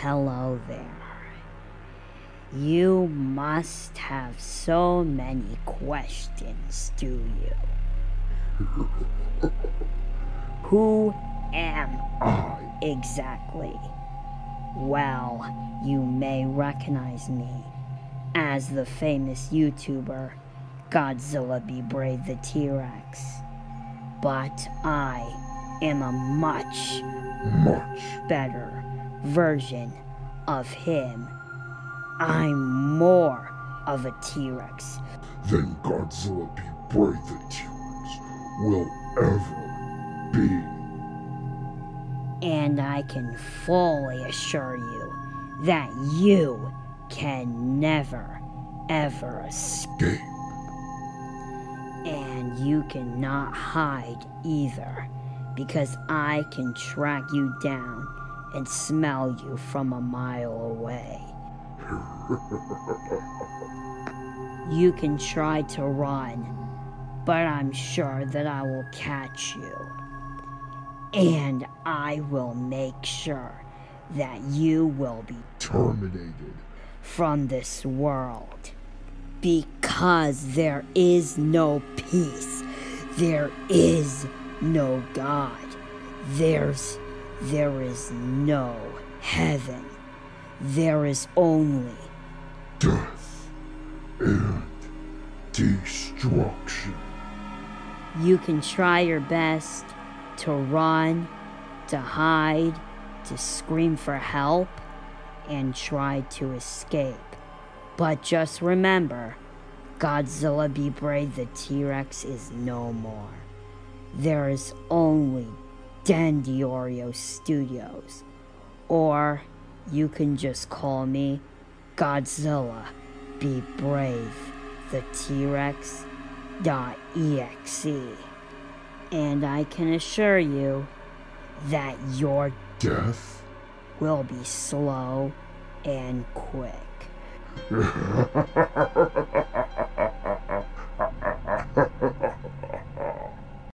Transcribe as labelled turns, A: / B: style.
A: Hello there. You must have so many questions, do you? Who am
B: I
A: exactly? Well, you may recognize me as the famous YouTuber Godzilla Be Brave the T Rex. But I am a much
B: much
A: better version of him. I'm more of a T Rex.
B: than Godzilla Be Brave the T-Rex will ever be.
A: And I can fully assure you that you can never, ever escape. And you cannot hide either, because I can track you down and smell you from a mile away. You can try to run, but I'm sure that I will catch you. And I will make sure that you will be
B: terminated.
A: from this world. Because there is no peace. There is no God. There's there is no heaven. There is only
B: Death and destruction.
A: you can try your best to run, to hide, to scream for help, and try to escape. But just remember, Godzilla Be Brave the T Rex is no more. There is only Dendiorio Studios. Or you can just call me Godzilla Be Brave the T Rex dot exe. And I can assure you that your
B: Death
A: will be slow and quick.